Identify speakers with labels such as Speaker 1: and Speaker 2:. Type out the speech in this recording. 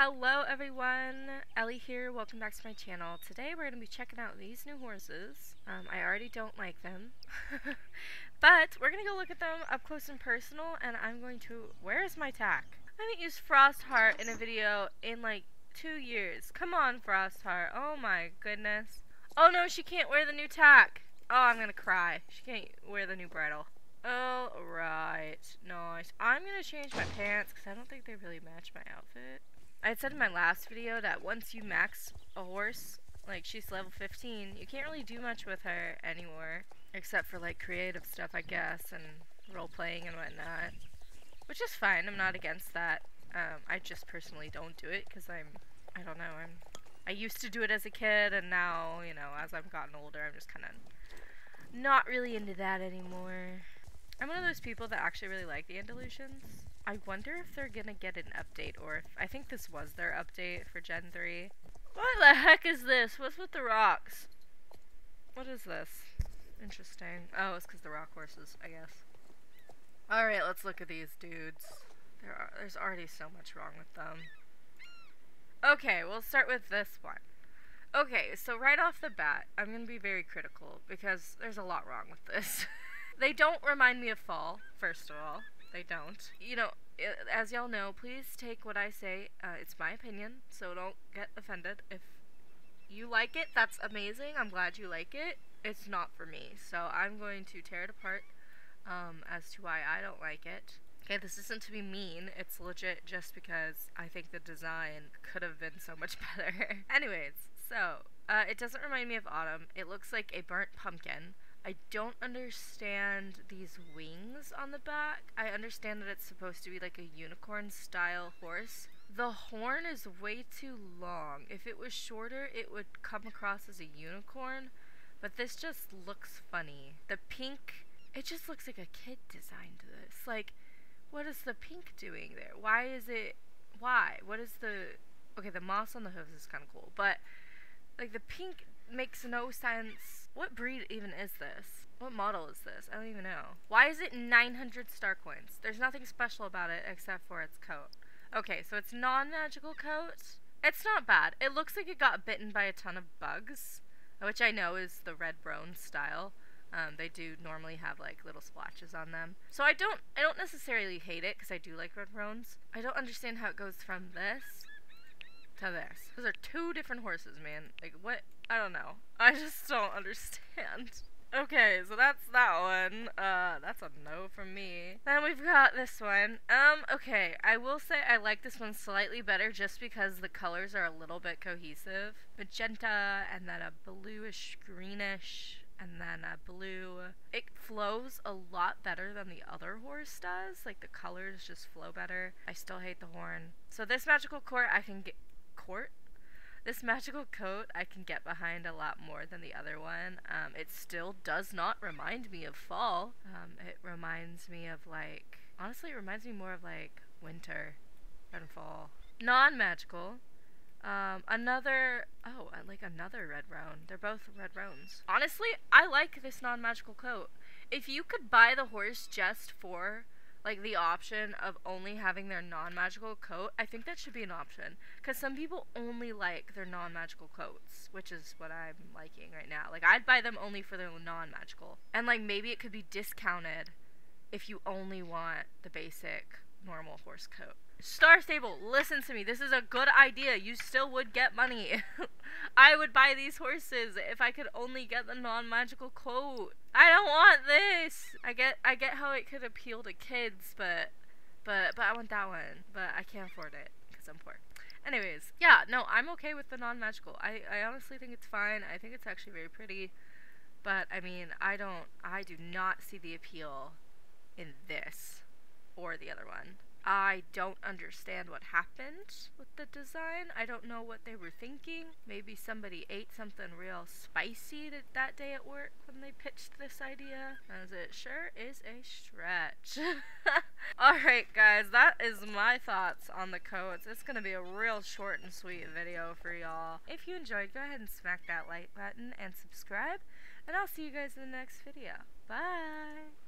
Speaker 1: Hello everyone, Ellie here, welcome back to my channel. Today we're going to be checking out these new horses. Um, I already don't like them, but we're going to go look at them up close and personal and I'm going to, where is my tack? I haven't used Frostheart in a video in like two years. Come on Frostheart, oh my goodness. Oh no, she can't wear the new tack. Oh, I'm going to cry. She can't wear the new bridle. Alright, nice. I'm going to change my pants because I don't think they really match my outfit. I had said in my last video that once you max a horse, like she's level 15, you can't really do much with her anymore. Except for like creative stuff, I guess, and role playing and whatnot. Which is fine, I'm not against that. Um, I just personally don't do it because I'm, I don't know, I'm, I used to do it as a kid and now, you know, as I've gotten older, I'm just kind of not really into that anymore. I'm one of those people that actually really like the Andalusians. I wonder if they're gonna get an update, or if I think this was their update for Gen 3. What the heck is this? What's with the rocks? What is this? Interesting. Oh, it's because the rock horses, I guess. Alright, let's look at these dudes. There are, there's already so much wrong with them. Okay, we'll start with this one. Okay, so right off the bat, I'm going to be very critical because there's a lot wrong with this. they don't remind me of Fall, first of all. They don't. You know, as y'all know, please take what I say. Uh, it's my opinion, so don't get offended. If you like it, that's amazing. I'm glad you like it. It's not for me, so I'm going to tear it apart um, as to why I don't like it. Okay, this isn't to be mean. It's legit just because I think the design could have been so much better. Anyways, so uh, it doesn't remind me of Autumn. It looks like a burnt pumpkin. I don't understand these wings on the back. I understand that it's supposed to be like a unicorn style horse. The horn is way too long. If it was shorter, it would come across as a unicorn, but this just looks funny. The pink, it just looks like a kid designed this. Like, what is the pink doing there? Why is it, why? What is the, okay, the moss on the hooves is kind of cool, but like the pink makes no sense. What breed even is this? What model is this? I don't even know. Why is it 900 star coins? There's nothing special about it except for its coat. Okay, so it's non-magical coat. It's not bad. It looks like it got bitten by a ton of bugs, which I know is the red roan style. Um, they do normally have like little splotches on them. So I don't I don't necessarily hate it because I do like red roans. I don't understand how it goes from this this. Those are two different horses, man. Like, what? I don't know. I just don't understand. Okay, so that's that one. Uh, that's a no from me. Then we've got this one. Um, okay, I will say I like this one slightly better just because the colors are a little bit cohesive. Magenta, and then a bluish greenish, and then a blue. It flows a lot better than the other horse does. Like, the colors just flow better. I still hate the horn. So this magical court I can get court. This magical coat I can get behind a lot more than the other one. Um, it still does not remind me of fall. Um, it reminds me of like, honestly, it reminds me more of like winter than fall. Non-magical. Um, another, oh, like another red roan. They're both red roans. Honestly, I like this non-magical coat. If you could buy the horse just for like the option of only having their non-magical coat, I think that should be an option because some people only like their non-magical coats, which is what I'm liking right now. Like I'd buy them only for their non-magical, and like maybe it could be discounted if you only want the basic normal horse coat. Star Stable, listen to me. This is a good idea. You still would get money. I would buy these horses if I could only get the non-magical coat. I don't want this. I get I get how it could appeal to kids, but but but I want that one. But I can't afford it because I'm poor. Anyways, yeah, no, I'm okay with the non-magical. I I honestly think it's fine. I think it's actually very pretty. But I mean, I don't I do not see the appeal in this or the other one. I don't understand what happened with the design. I don't know what they were thinking. Maybe somebody ate something real spicy that day at work when they pitched this idea. As it sure is a stretch. Alright guys, that is my thoughts on the coats. It's gonna be a real short and sweet video for y'all. If you enjoyed, go ahead and smack that like button and subscribe. And I'll see you guys in the next video. Bye!